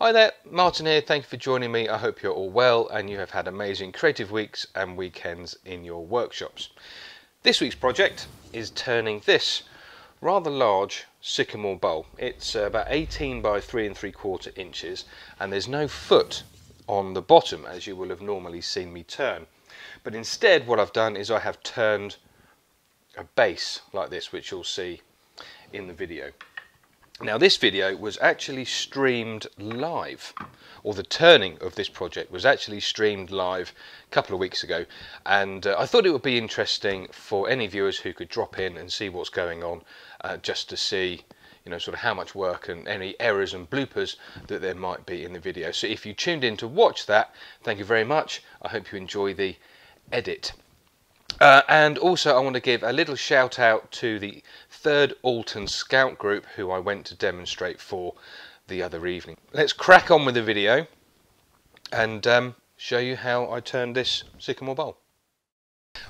Hi there, Martin here. Thank you for joining me. I hope you're all well and you have had amazing creative weeks and weekends in your workshops. This week's project is turning this rather large sycamore bowl. It's about 18 by 3 and 3 quarter inches and there's no foot on the bottom as you will have normally seen me turn. But instead what I've done is I have turned a base like this which you'll see in the video. Now this video was actually streamed live, or the turning of this project was actually streamed live a couple of weeks ago, and uh, I thought it would be interesting for any viewers who could drop in and see what's going on, uh, just to see you know sort of how much work and any errors and bloopers that there might be in the video. So if you tuned in to watch that, thank you very much. I hope you enjoy the edit. Uh, and also I want to give a little shout out to the 3rd Alton Scout group who I went to demonstrate for the other evening. Let's crack on with the video and um, show you how I turned this sycamore bowl.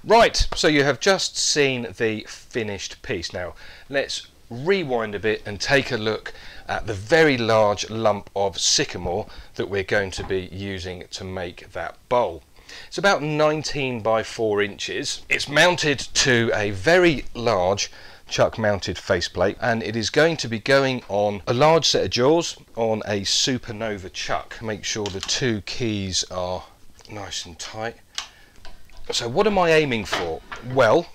Right, so you have just seen the finished piece. Now let's rewind a bit and take a look at the very large lump of sycamore that we're going to be using to make that bowl. It's about 19 by 4 inches. It's mounted to a very large chuck mounted faceplate and it is going to be going on a large set of jaws on a supernova chuck. Make sure the two keys are nice and tight. So what am I aiming for? Well,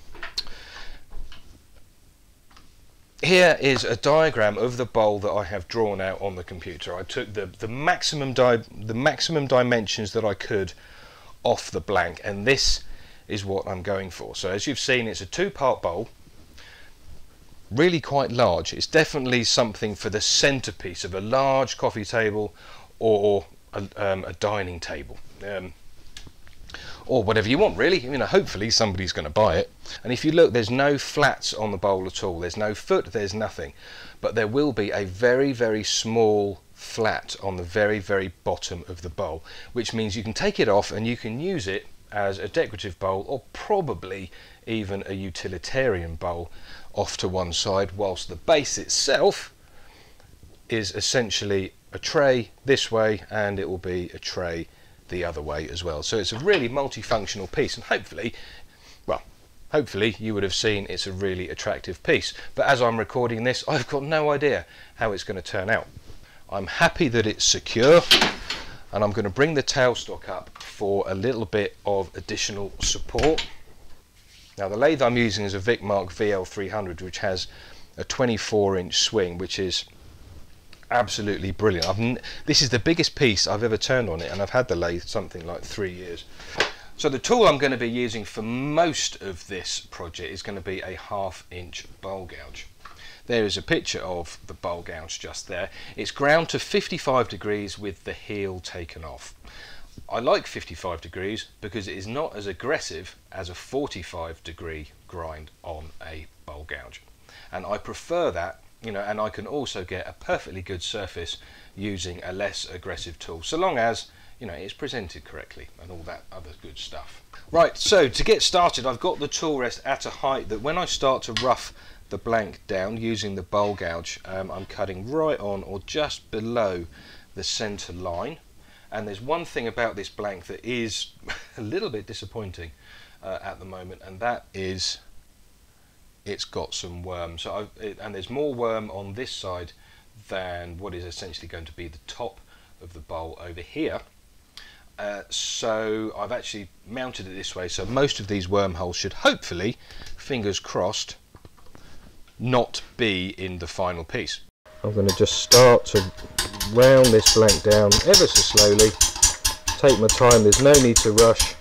here is a diagram of the bowl that I have drawn out on the computer. I took the, the maximum the maximum dimensions that I could off the blank and this is what I'm going for. So as you've seen it's a two-part bowl really quite large. It's definitely something for the centerpiece of a large coffee table or a, um, a dining table. Um, or whatever you want really. You know hopefully somebody's going to buy it. And if you look there's no flats on the bowl at all. There's no foot there's nothing. But there will be a very very small flat on the very very bottom of the bowl which means you can take it off and you can use it as a decorative bowl or probably even a utilitarian bowl off to one side whilst the base itself is essentially a tray this way and it will be a tray the other way as well. So it's a really multifunctional piece and hopefully well hopefully you would have seen it's a really attractive piece. But as I'm recording this I've got no idea how it's going to turn out. I'm happy that it's secure and I'm going to bring the tailstock up for a little bit of additional support. Now the lathe I'm using is a Vicmarc VL300 which has a 24 inch swing which is absolutely brilliant. this is the biggest piece I've ever turned on it and I've had the lathe something like three years. So the tool I'm going to be using for most of this project is going to be a half inch bowl gouge. There is a picture of the bowl gouge just there. It's ground to 55 degrees with the heel taken off. I like 55 degrees because it is not as aggressive as a 45 degree grind on a bowl gouge. And I prefer that, you know, and I can also get a perfectly good surface using a less aggressive tool, so long as, you know, it's presented correctly and all that other good stuff. Right, so to get started, I've got the tool rest at a height that when I start to rough the blank down using the bowl gouge um, I'm cutting right on or just below the center line and there's one thing about this blank that is a little bit disappointing uh, at the moment and that is it's got some worm so it, and there's more worm on this side than what is essentially going to be the top of the bowl over here uh, so I've actually mounted it this way so most of these wormholes should hopefully fingers crossed not be in the final piece. I'm going to just start to round this blank down ever so slowly. Take my time, there's no need to rush.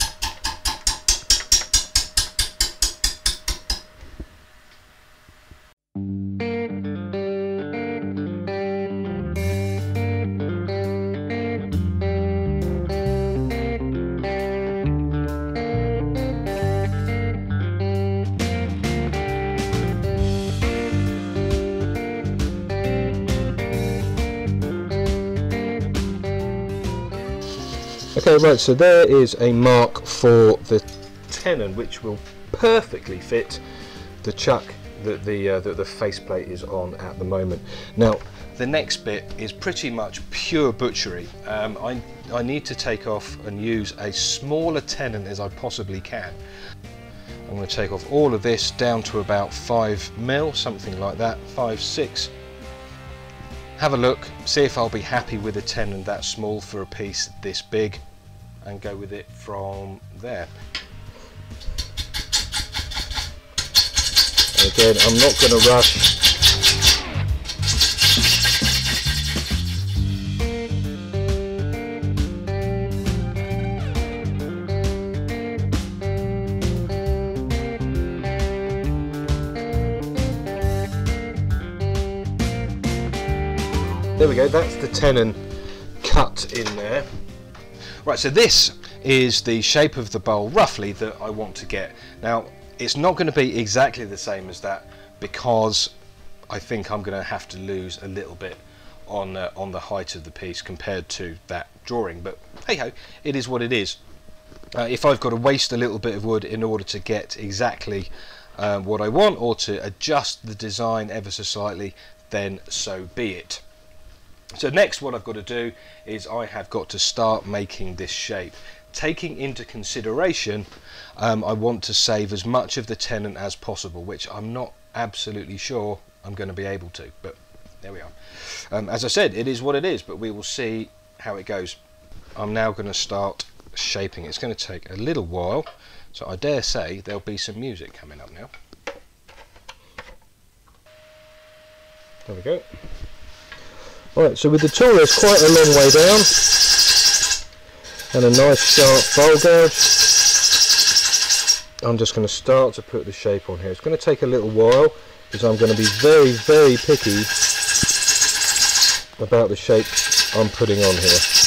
Okay, right, so there is a mark for the tenon, which will perfectly fit the chuck that the, uh, that the faceplate is on at the moment. Now, the next bit is pretty much pure butchery. Um, I, I need to take off and use a smaller tenon as I possibly can. I'm going to take off all of this down to about 5 mil, something like that, 5, 6. Have a look, see if I'll be happy with a tenon that small for a piece this big and go with it from there. Again, I'm not going to rush There we go, that's the tenon cut in there. Right, so this is the shape of the bowl, roughly, that I want to get. Now, it's not going to be exactly the same as that because I think I'm going to have to lose a little bit on uh, on the height of the piece compared to that drawing. But hey ho, it is what it is. Uh, if I've got to waste a little bit of wood in order to get exactly um, what I want or to adjust the design ever so slightly, then so be it. So next what I've got to do is I have got to start making this shape. Taking into consideration, um, I want to save as much of the tenon as possible, which I'm not absolutely sure I'm going to be able to, but there we are. Um, as I said, it is what it is, but we will see how it goes. I'm now going to start shaping. It's going to take a little while, so I dare say there'll be some music coming up now. There we go. Right, so with the tool there's quite a long way down and a nice sharp bowl gouge. I'm just going to start to put the shape on here. It's going to take a little while because I'm going to be very, very picky about the shape I'm putting on here.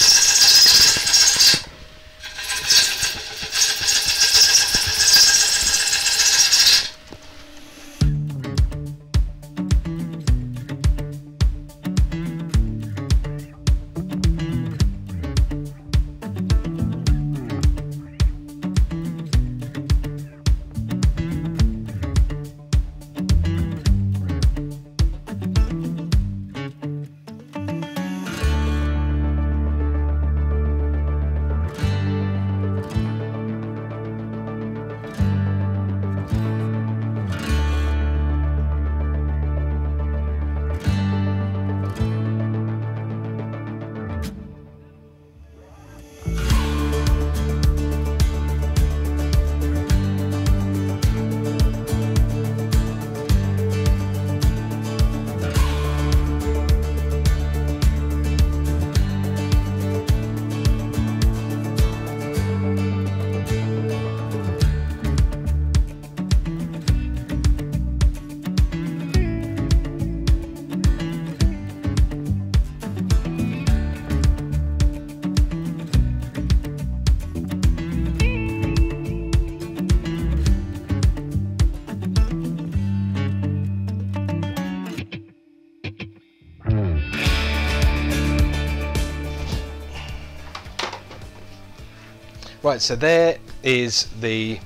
Right, so there is the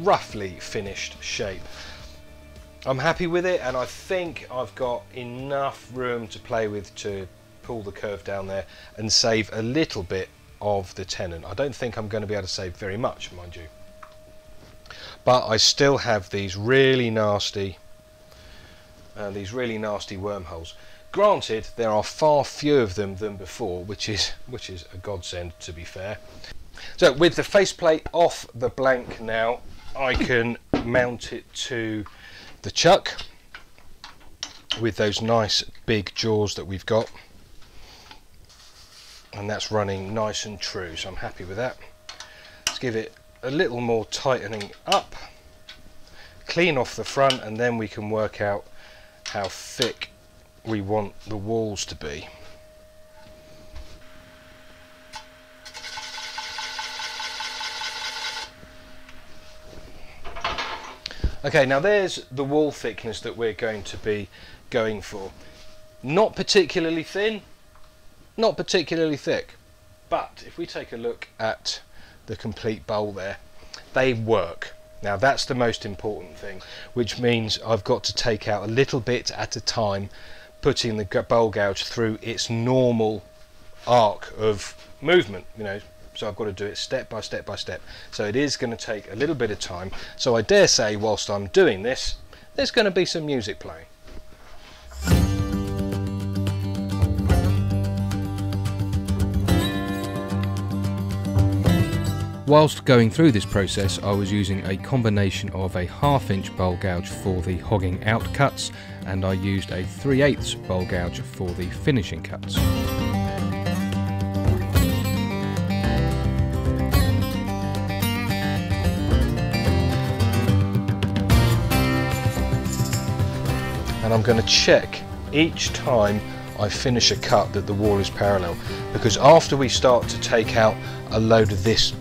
roughly finished shape. I'm happy with it and I think I've got enough room to play with to pull the curve down there and save a little bit of the tenon. I don't think I'm going to be able to save very much, mind you. But I still have these really nasty, uh, these really nasty wormholes. Granted, there are far fewer of them than before, which is which is a godsend to be fair. So with the faceplate off the blank now, I can mount it to the chuck with those nice big jaws that we've got. And that's running nice and true, so I'm happy with that. Let's give it a little more tightening up, clean off the front, and then we can work out how thick we want the walls to be. Okay, now there's the wall thickness that we're going to be going for. Not particularly thin, not particularly thick, but if we take a look at the complete bowl there, they work. Now that's the most important thing, which means I've got to take out a little bit at a time, putting the bowl gouge through its normal arc of movement you know so I've got to do it step by step by step. So it is going to take a little bit of time. So I dare say whilst I'm doing this there's going to be some music playing. Whilst going through this process I was using a combination of a half inch bowl gouge for the hogging out cuts and I used a 3 8 bowl gouge for the finishing cuts. I'm going to check each time I finish a cut that the wall is parallel because after we start to take out a load of this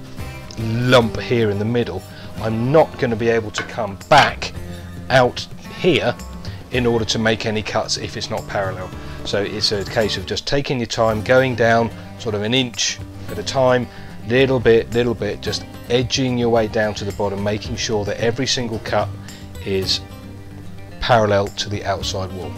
lump here in the middle I'm not going to be able to come back out here in order to make any cuts if it's not parallel. So it's a case of just taking your time going down sort of an inch at a time little bit little bit just edging your way down to the bottom making sure that every single cut is parallel to the outside wall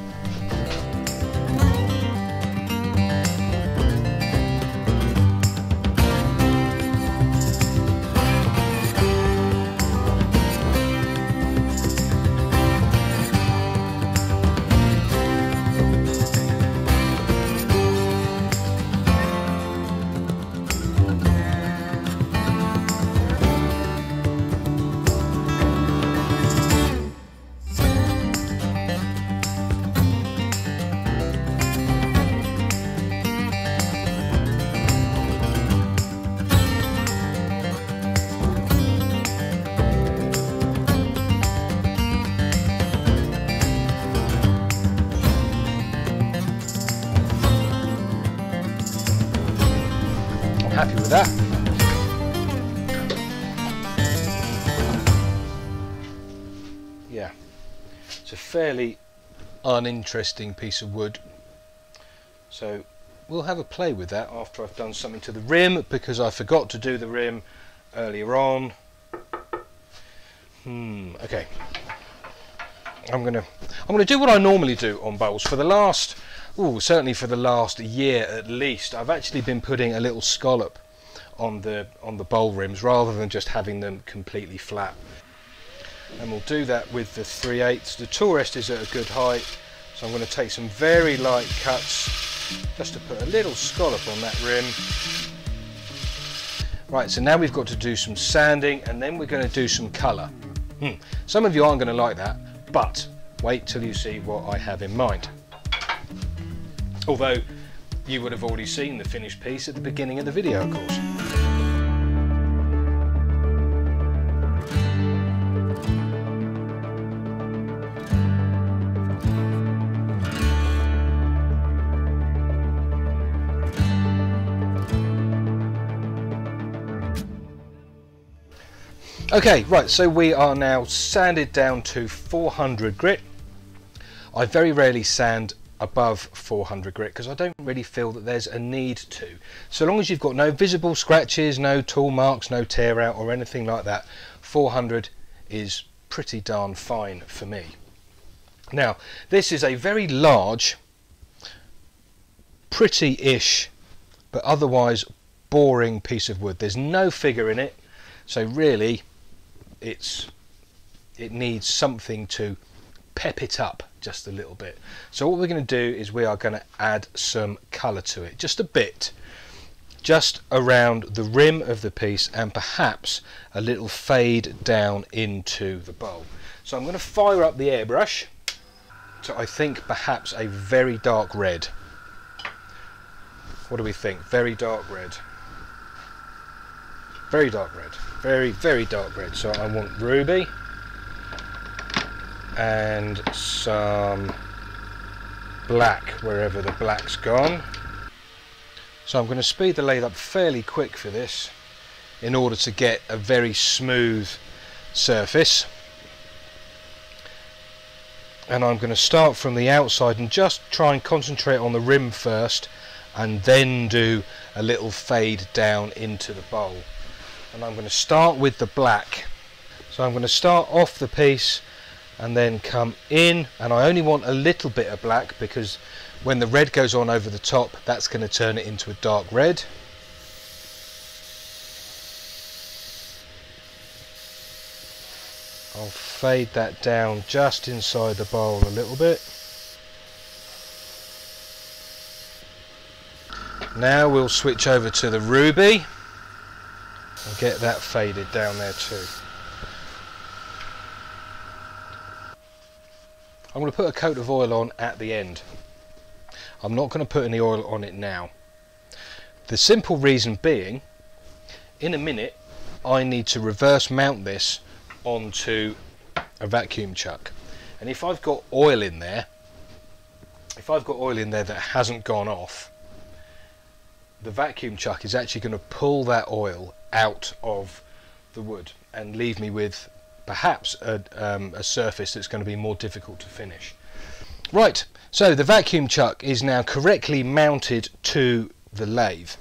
fairly uninteresting piece of wood. So we'll have a play with that after I've done something to the rim because I forgot to do the rim earlier on. Hmm, okay. I'm gonna I'm gonna do what I normally do on bowls for the last oh certainly for the last year at least I've actually been putting a little scallop on the on the bowl rims rather than just having them completely flat and we'll do that with the 3 8 the tool rest is at a good height so I'm going to take some very light cuts just to put a little scallop on that rim right so now we've got to do some sanding and then we're going to do some colour hmm. some of you aren't going to like that but wait till you see what I have in mind. Although you would have already seen the finished piece at the beginning of the video of course. Okay, right, so we are now sanded down to 400 grit. I very rarely sand above 400 grit because I don't really feel that there's a need to. So long as you've got no visible scratches, no tool marks, no tear out or anything like that, 400 is pretty darn fine for me. Now, this is a very large, pretty-ish, but otherwise boring piece of wood. There's no figure in it, so really it's it needs something to pep it up just a little bit. So what we're going to do is we are going to add some colour to it, just a bit, just around the rim of the piece and perhaps a little fade down into the bowl. So I'm going to fire up the airbrush to I think perhaps a very dark red. What do we think? Very dark red. Very dark red very very dark red so I want ruby and some black wherever the black's gone. So I'm going to speed the lathe up fairly quick for this in order to get a very smooth surface. And I'm going to start from the outside and just try and concentrate on the rim first and then do a little fade down into the bowl and I'm going to start with the black. So I'm going to start off the piece and then come in. And I only want a little bit of black because when the red goes on over the top that's going to turn it into a dark red. I'll fade that down just inside the bowl a little bit. Now we'll switch over to the ruby and get that faded down there too I'm going to put a coat of oil on at the end. I'm not going to put any oil on it now. The simple reason being, in a minute, I need to reverse mount this onto a vacuum chuck. And if I've got oil in there, if I've got oil in there that hasn't gone off, the vacuum chuck is actually going to pull that oil out of the wood and leave me with perhaps a, um, a surface that's going to be more difficult to finish. Right, so the vacuum chuck is now correctly mounted to the lathe,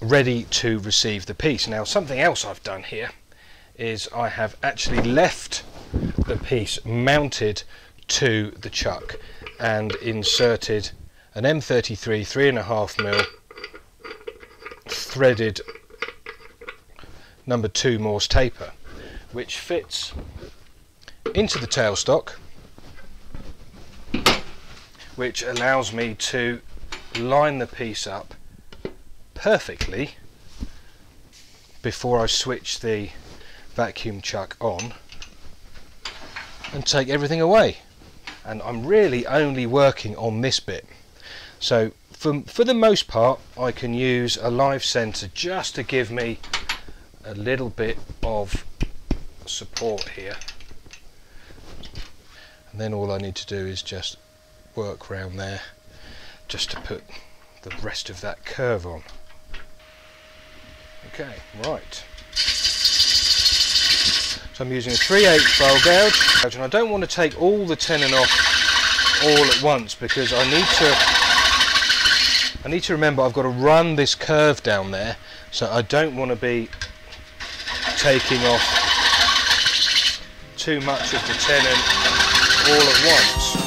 ready to receive the piece. Now something else I've done here is I have actually left the piece mounted to the chuck and inserted an M33 3.5 mil threaded number 2 Morse taper which fits into the tailstock which allows me to line the piece up perfectly before I switch the vacuum chuck on and take everything away. And I'm really only working on this bit. So for, for the most part I can use a live center just to give me a little bit of support here. And then all I need to do is just work around there just to put the rest of that curve on. Okay right. So I'm using a 3 8 bowl gouge. And I don't want to take all the tenon off all at once because I need to I need to remember I've got to run this curve down there. So I don't want to be taking off too much of the tenon all at once.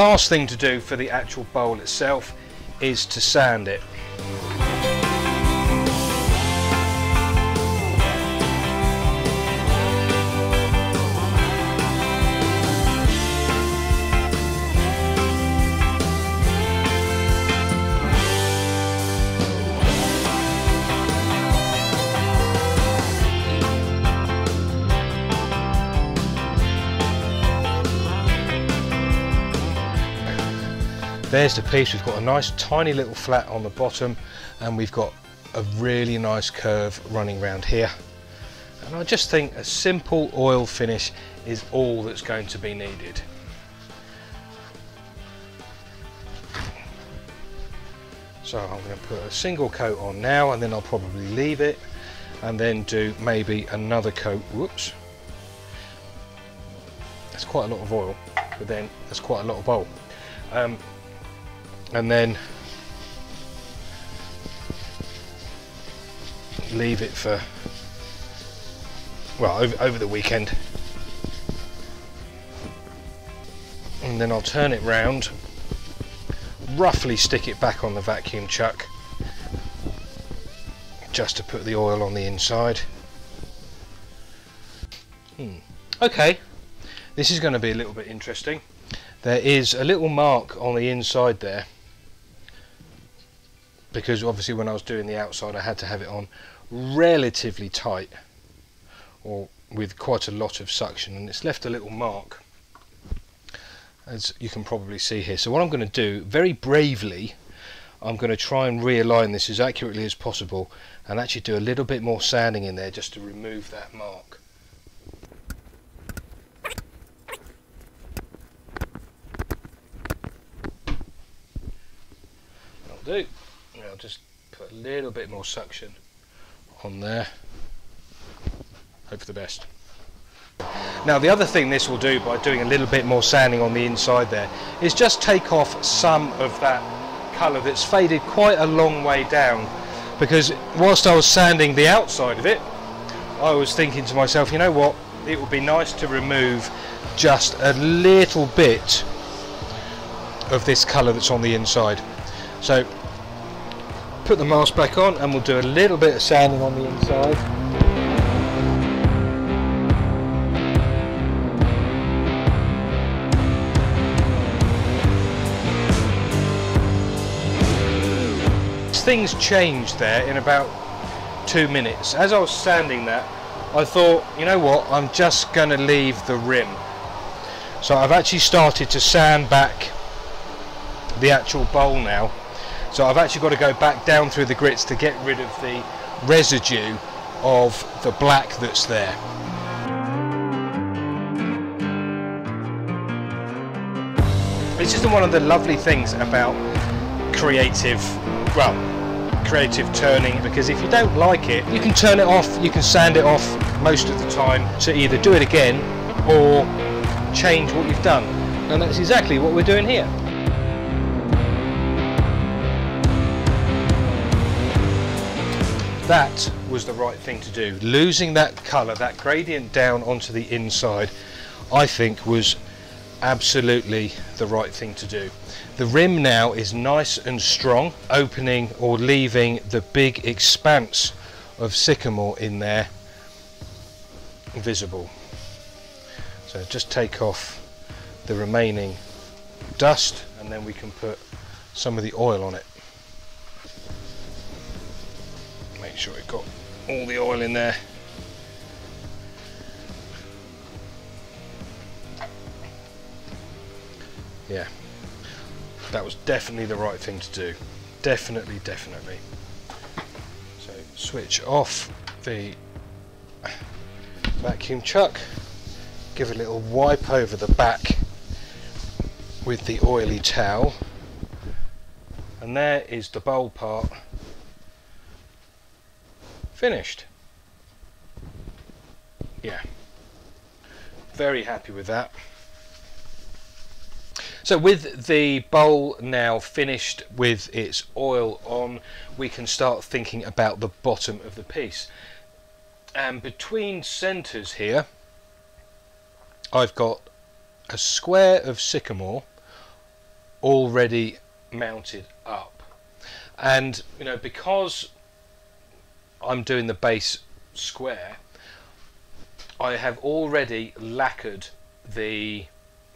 Last thing to do for the actual bowl itself is to sand it. There's the piece, we've got a nice tiny little flat on the bottom and we've got a really nice curve running around here. And I just think a simple oil finish is all that's going to be needed. So I'm going to put a single coat on now and then I'll probably leave it and then do maybe another coat, whoops. That's quite a lot of oil, but then that's quite a lot of bowl. Um, and then leave it for well over, over the weekend. And then I'll turn it round roughly stick it back on the vacuum chuck just to put the oil on the inside. Hmm. okay. This is going to be a little bit interesting. There is a little mark on the inside there because obviously when I was doing the outside I had to have it on relatively tight or with quite a lot of suction and it's left a little mark as you can probably see here. So what I'm going to do, very bravely, I'm going to try and realign this as accurately as possible and actually do a little bit more sanding in there just to remove that mark. I'll do. Just put a little bit more suction on there. Hope for the best. Now the other thing this will do by doing a little bit more sanding on the inside there is just take off some of that colour that's faded quite a long way down because whilst I was sanding the outside of it I was thinking to myself you know what it would be nice to remove just a little bit of this colour that's on the inside so put the mask back on and we'll do a little bit of sanding on the inside things changed there in about two minutes. As I was sanding that, I thought, you know what, I'm just going to leave the rim. So I've actually started to sand back the actual bowl now. So I've actually got to go back down through the grits to get rid of the residue of the black that's there. This is one of the lovely things about creative, well, creative turning because if you don't like it you can turn it off you can sand it off most of the time to either do it again or change what you've done and that's exactly what we're doing here that was the right thing to do losing that colour that gradient down onto the inside I think was absolutely the right thing to do. The rim now is nice and strong, opening or leaving the big expanse of sycamore in there visible. So just take off the remaining dust and then we can put some of the oil on it. Make sure it got all the oil in there. yeah. That was definitely the right thing to do. Definitely definitely. So switch off the vacuum chuck. Give a little wipe over the back with the oily towel. And there is the bowl part finished yeah very happy with that so with the bowl now finished with its oil on, we can start thinking about the bottom of the piece. And between centres here, I've got a square of sycamore already mounted up. And, you know, because I'm doing the base square, I have already lacquered the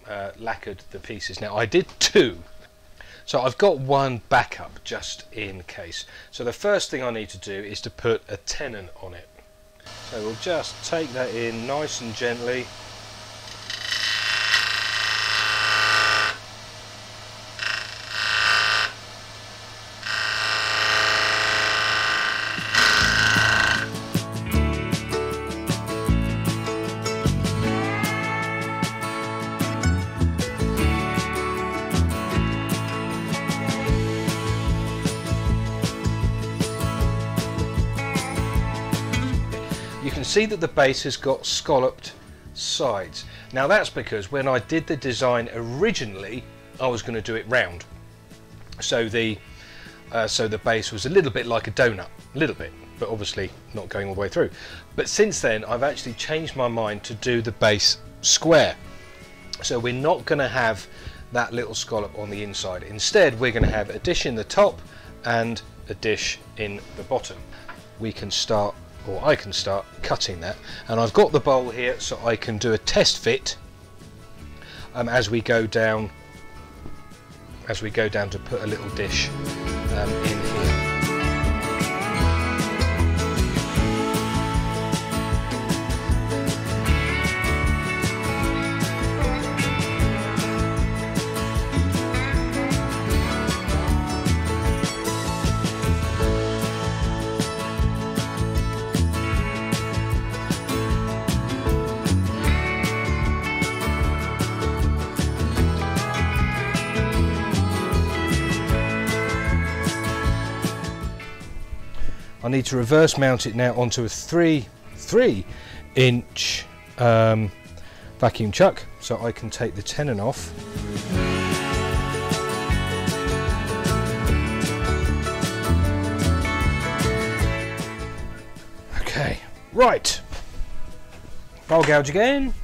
uh, lacquered the pieces. Now I did two, so I've got one backup just in case. So the first thing I need to do is to put a tenon on it. So we'll just take that in nice and gently see that the base has got scalloped sides. Now that's because when I did the design originally, I was going to do it round. So the uh, so the base was a little bit like a donut, a little bit, but obviously not going all the way through. But since then, I've actually changed my mind to do the base square. So we're not going to have that little scallop on the inside. Instead, we're going to have a dish in the top and a dish in the bottom. We can start or I can start cutting that. And I've got the bowl here so I can do a test fit um, as we go down as we go down to put a little dish um, in need to reverse mount it now onto a three three inch um, vacuum chuck so I can take the tenon off. Okay, right. Bowl gouge again.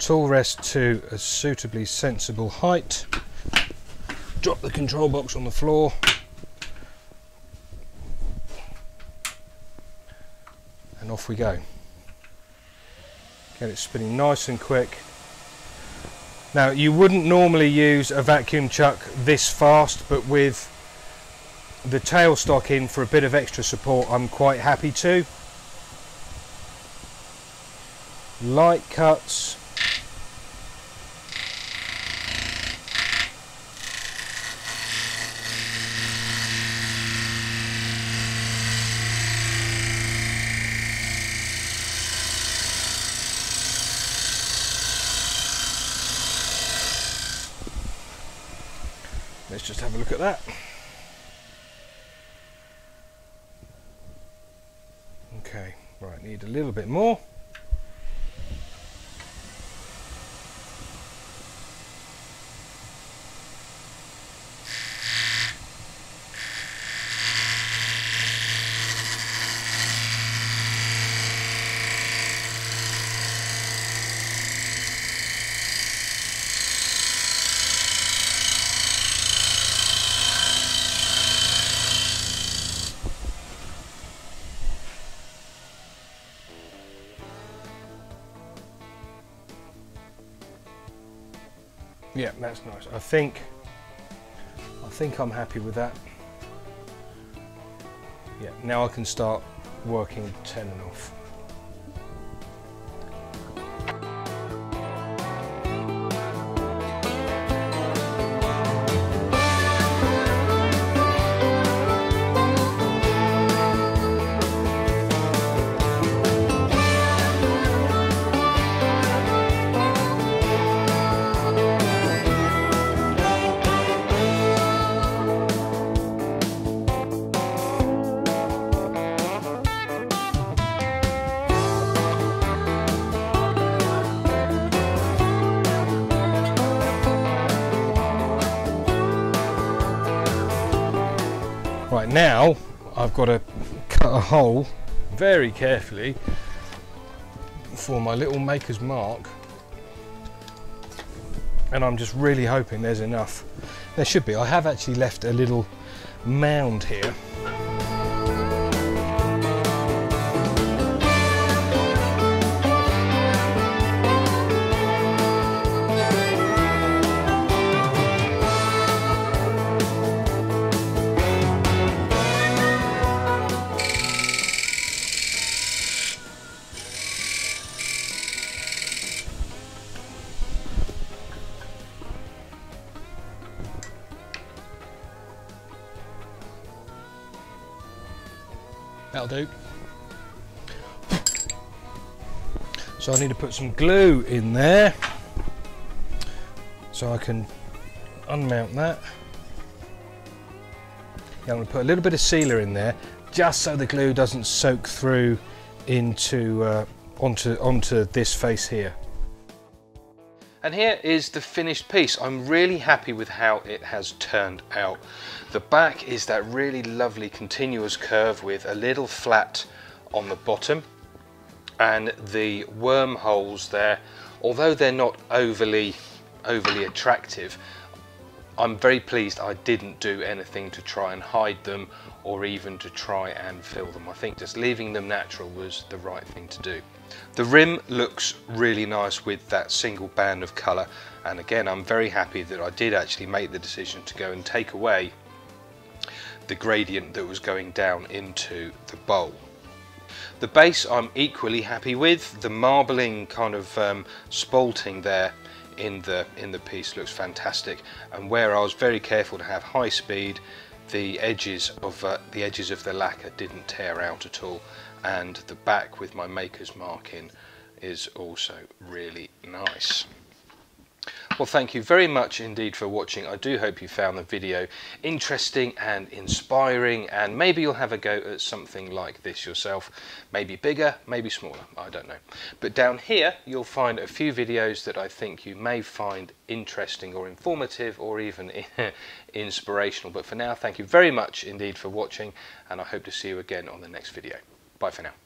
Tool rest to a suitably sensible height. Drop the control box on the floor. And off we go. Get it spinning nice and quick. Now you wouldn't normally use a vacuum chuck this fast, but with the tailstock in for a bit of extra support, I'm quite happy to. Light cuts. Let's just have a look at that. Okay, right, need a little bit more. Yeah, that's nice. I think I think I'm happy with that. Yeah, now I can start working tenon off. Now, I've got to cut a hole very carefully for my little maker's mark. And I'm just really hoping there's enough. There should be. I have actually left a little mound here. That'll do. So I need to put some glue in there so I can unmount that. Yeah, I'm going to put a little bit of sealer in there just so the glue doesn't soak through into uh, onto onto this face here. And here is the finished piece. I'm really happy with how it has turned out. The back is that really lovely continuous curve with a little flat on the bottom and the wormholes there, although they're not overly overly attractive, I'm very pleased I didn't do anything to try and hide them or even to try and fill them. I think just leaving them natural was the right thing to do. The rim looks really nice with that single band of colour and again I'm very happy that I did actually make the decision to go and take away the gradient that was going down into the bowl. The base I'm equally happy with. The marbling kind of um, spalting there in the in the piece looks fantastic and where I was very careful to have high speed the edges of uh, the edges of the lacquer didn't tear out at all and the back with my maker's mark in is also really nice. Well, thank you very much indeed for watching. I do hope you found the video interesting and inspiring, and maybe you'll have a go at something like this yourself. Maybe bigger, maybe smaller, I don't know. But down here, you'll find a few videos that I think you may find interesting or informative or even inspirational. But for now, thank you very much indeed for watching, and I hope to see you again on the next video. Bye for now.